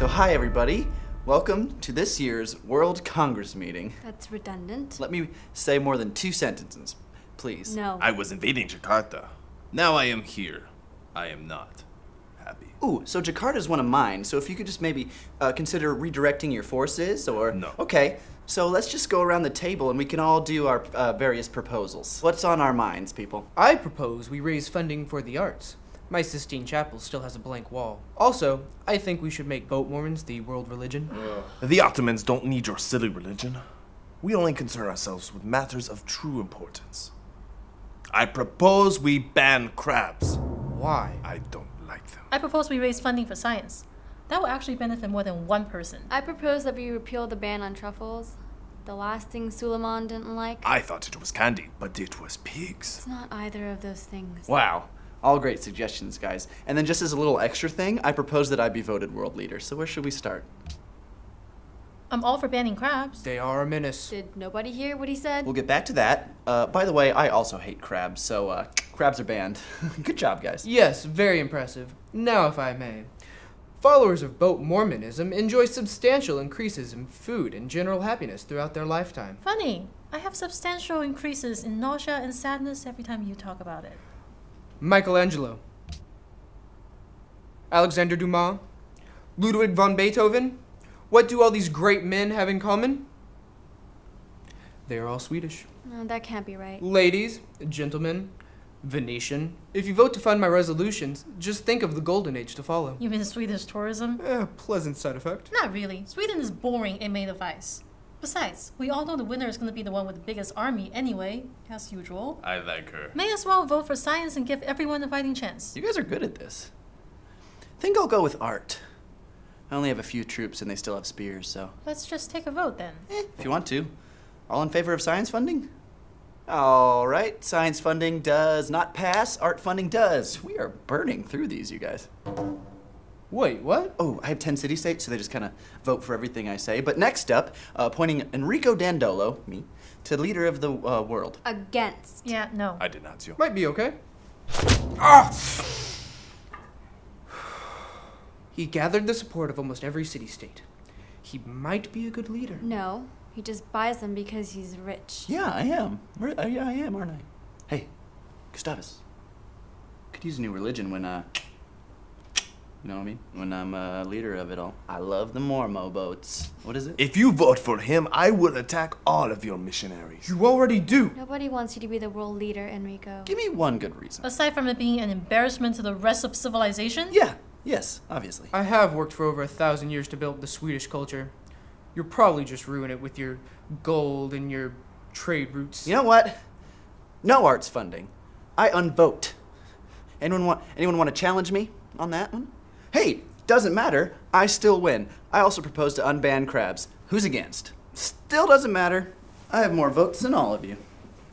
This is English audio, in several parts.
So, hi everybody. Welcome to this year's World Congress meeting. That's redundant. Let me say more than two sentences, please. No. I was invading Jakarta. Now I am here. I am not happy. Ooh, so Jakarta's one of mine, so if you could just maybe uh, consider redirecting your forces, or. No. Okay, so let's just go around the table and we can all do our uh, various proposals. What's on our minds, people? I propose we raise funding for the arts. My Sistine Chapel still has a blank wall. Also, I think we should make boat Mormons the world religion. The Ottomans don't need your silly religion. We only concern ourselves with matters of true importance. I propose we ban crabs. Why? I don't like them. I propose we raise funding for science. That will actually benefit more than one person. I propose that we repeal the ban on truffles. The last thing Suleiman didn't like. I thought it was candy, but it was pigs. It's not either of those things. Wow. All great suggestions, guys. And then, just as a little extra thing, I propose that I be voted world leader. So, where should we start? I'm all for banning crabs. They are a menace. Did nobody hear what he said? We'll get back to that. Uh, by the way, I also hate crabs, so uh, crabs are banned. Good job, guys. Yes, very impressive. Now, if I may. Followers of boat Mormonism enjoy substantial increases in food and general happiness throughout their lifetime. Funny, I have substantial increases in nausea and sadness every time you talk about it. Michelangelo. Alexander Dumas. Ludwig von Beethoven. What do all these great men have in common? They are all Swedish. No, that can't be right. Ladies, gentlemen, Venetian. If you vote to fund my resolutions, just think of the golden age to follow. You mean Swedish tourism? Eh, pleasant side effect. Not really. Sweden is boring and made of ice. Besides, we all know the winner is going to be the one with the biggest army anyway, as usual. I like her. May as well vote for science and give everyone a fighting chance. You guys are good at this. think I'll go with art. I only have a few troops and they still have spears, so Let's just take a vote then. eh, if you want to. All in favor of science funding? All right, science funding does not pass, art funding does. We are burning through these, you guys. Wait, what? Oh, I have 10 city states, so they just kind of vote for everything I say. But next up, uh, appointing Enrico Dandolo, me, to leader of the uh, world. Against. Yeah, no. I did not see. Might be okay. Ah! He gathered the support of almost every city state. He might be a good leader. No, he just buys them because he's rich. Yeah, I am. Re- yeah, I am, aren't I? Hey, Gustavus. Could use a new religion when, uh, you know what I mean? When I'm a leader of it all. I love the Mormo boats. What is it? If you vote for him, I will attack all of your missionaries. You already do. Nobody wants you to be the world leader, Enrico. Give me one good reason. Aside from it being an embarrassment to the rest of civilization? Yeah, yes, obviously. I have worked for over a thousand years to build the Swedish culture. You'll probably just ruin it with your gold and your trade routes. You know what? No arts funding. I unvote. Anyone want anyone want to challenge me on that one? Hey, doesn't matter. I still win. I also propose to unban crabs. Who's against? Still doesn't matter. I have more votes than all of you.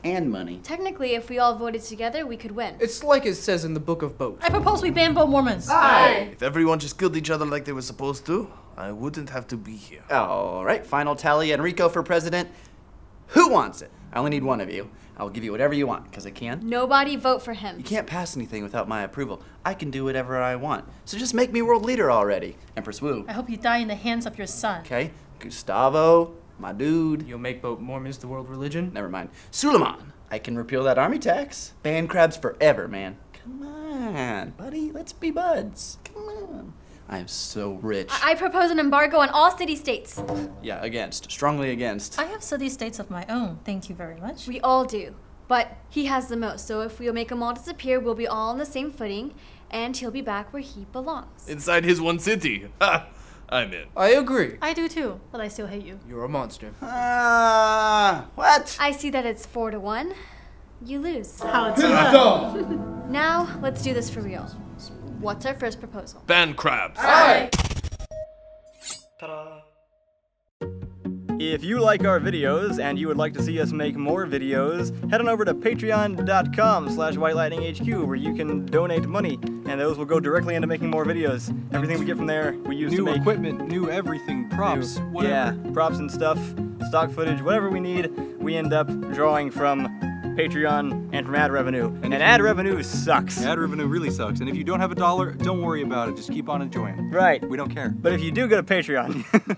And money. Technically, if we all voted together, we could win. It's like it says in the Book of Boat. I propose we ban boat Mormons. Aye. If everyone just killed each other like they were supposed to, I wouldn't have to be here. All right, final tally. Enrico for president. Who wants it? I only need one of you. I will give you whatever you want, because I can. Nobody vote for him. You can't pass anything without my approval. I can do whatever I want. So just make me world leader already. Empress Wu. I hope you die in the hands of your son. Okay? Gustavo, my dude. You'll make boat Mormons the world religion? Never mind. Suleiman, I can repeal that army tax. Ban crabs forever, man. Come on, buddy. Let's be buds. Come on. I am so rich. I, I propose an embargo on all city states. yeah, against. Strongly against. I have city states of my own, thank you very much. We all do. But he has the most, so if we make them all disappear, we'll be all on the same footing, and he'll be back where he belongs. Inside his one city. Ha! I'm in. I agree. I do too, but I still hate you. You're a monster. Ah, what? I see that it's four to one. You lose. How it's Now, let's do this for real. What's our first proposal? Ban crabs. If you like our videos and you would like to see us make more videos, head on over to patreon.com slash whitelightninghq where you can donate money and those will go directly into making more videos. Everything we get from there we use New to make equipment, new everything, props, new- whatever. Yeah, props and stuff, stock footage, whatever we need, we end up drawing from Patreon, and from ad revenue. And, ad revenue sucks. Ad revenue really sucks. And if you don't have a dollar, don't worry about it. Just keep on enjoying. Right. We don't care. But if you do go to Patreon,